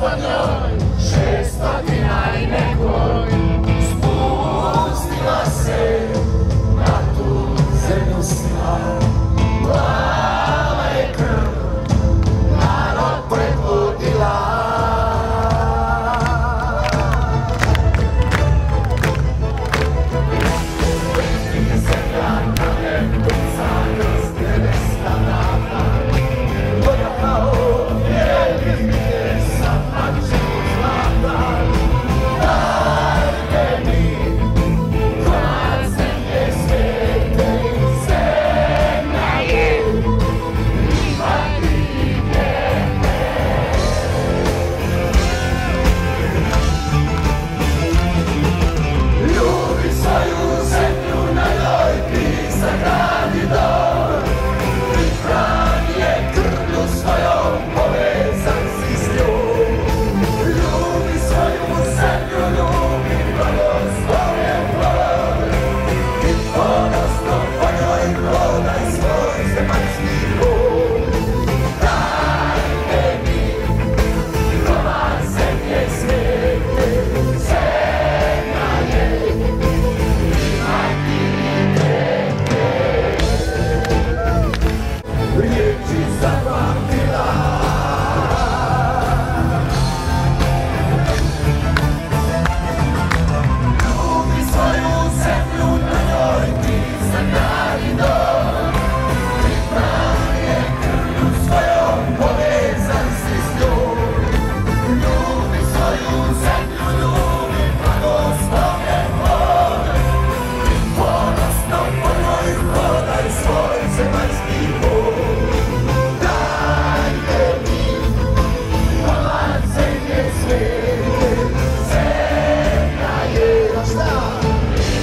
Espanhol.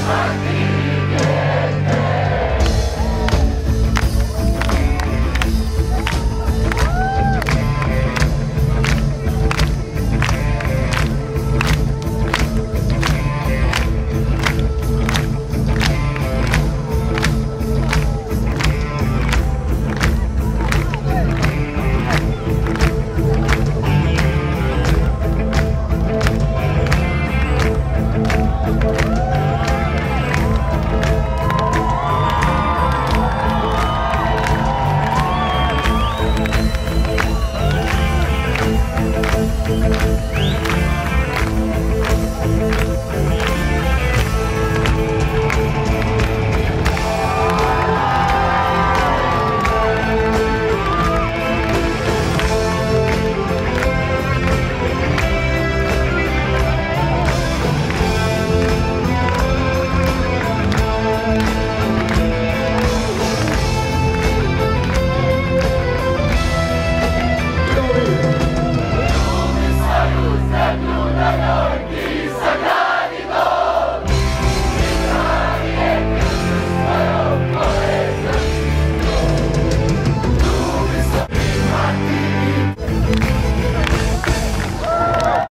Martin.